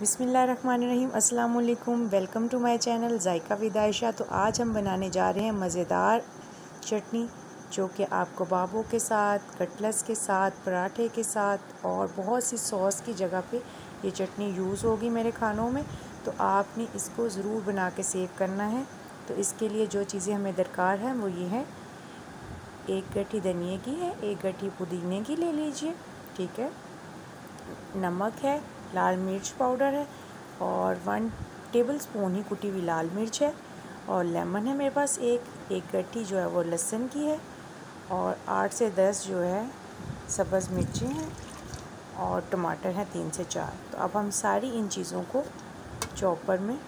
बिसमीम अस्सलाम वालेकुम टू माय चैनल जायका विदायशा तो आज हम बनाने जा रहे हैं मज़ेदार चटनी, जो कि आप कबाबों के साथ कटलस के साथ, पराठे के साथ और बहुत सी सॉस की जगह पे ये चटनी यूज़ होगी मेरे खानों में। तो आपने इसको ज़रूर बना के सेव करना है। तो इसके लिए जो चीज़ें हमें दरकार हैं, वो ये हैं। एक गठी धनिए की है, एक गठी पुदीने की ले लीजिए, ठीक है। नमक है लाल मिर्च पाउडर है और वन टेबल स्पून ही कुटी हुई लाल मिर्च है और लेमन है मेरे पास एक एक गट्टी जो है वो लहसुन की है और आठ से दस जो है सब्ज़ मिर्ची हैं और टमाटर हैं तीन से चार। तो अब हम सारी इन चीज़ों को चॉपर में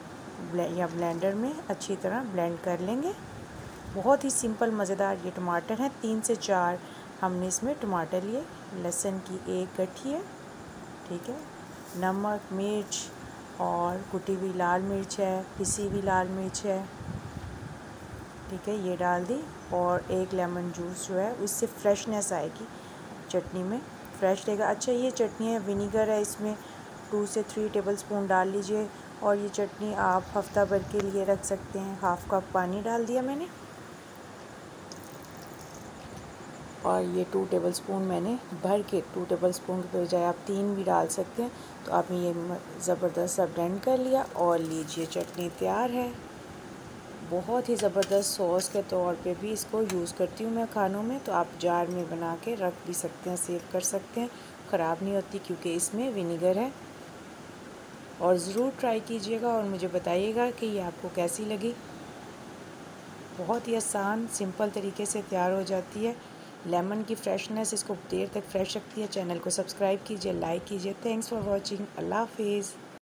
या ब्लेंडर में अच्छी तरह ब्लेंड कर लेंगे। बहुत ही सिंपल, मज़ेदार ये टमाटर हैं। तीन से चार हमने इसमें टमाटर लिए, लहसुन की एक गट्ठी है, ठीक है? नमक, मिर्च और कुटी हुई लाल मिर्च है, पिसी हुई लाल मिर्च है। ठीक है, ये डाल दी और एक लेमन जूस जो है, उससे फ्रेशनेस आएगी चटनी में। फ्रेश रहेगा। अच्छा ये चटनी है, विनीगर है, इसमें टू से थ्री टेबल स्पून डाल लीजिए और ये चटनी आप हफ़्ता भर के लिए रख सकते हैं। हाफ़ कप पानी डाल दिया मैंने। और ये टू टेबल स्पून मैंने भर के टू टेबल स्पून के बजाय आप तीन भी डाल सकते हैं। तो आपने ये ज़बरदस्त सा ब्लेंड कर लिया और लीजिए, चटनी तैयार है। बहुत ही ज़बरदस्त सॉस के तौर पे भी इसको यूज़ करती हूँ मैं खानों में। तो आप जार में बना के रख भी सकते हैं सेव कर सकते हैं। ख़राब नहीं होती क्योंकि इसमें विनीगर है। और ज़रूर ट्राई कीजिएगा और मुझे बताइएगा कि ये आपको कैसी लगी। बहुत ही आसान सिंपल तरीके से तैयार हो जाती है। लेमन की फ्रेशनेस, इसको देर तक फ्रेश रखती है चैनल को सब्सक्राइब कीजिए, लाइक कीजिए। थैंक्स फॉर वॉचिंग अल्लाह हाफिज़।